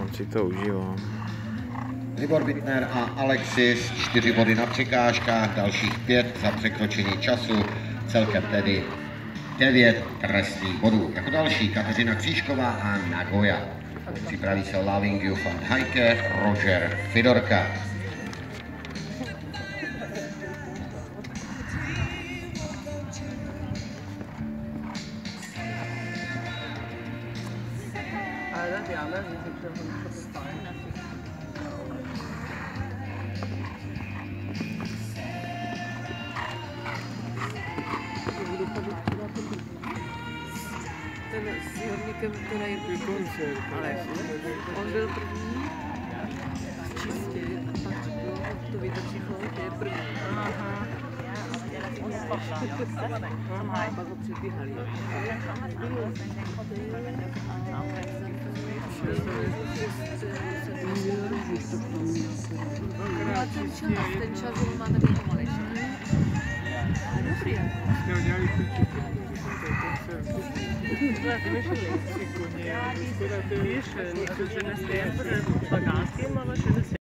On si to užívá. Libor Wittner a Alexis, čtyři body na překážkách, dalších pět za překročení času, celkem tedy devět trestných bodů. Jako další Kateřina Křížková a Nagoya. Připraví se Lavingio van Heike, Roger Fidorka. Ale den Diana Music should be fine. Ten s Jorníkem, který ale on byl první čistě a pak bylo to vytočilo, že je první. Aha. A pak ho předbíhali. Gledajte, više lice. Više, nisu se nastavljaju.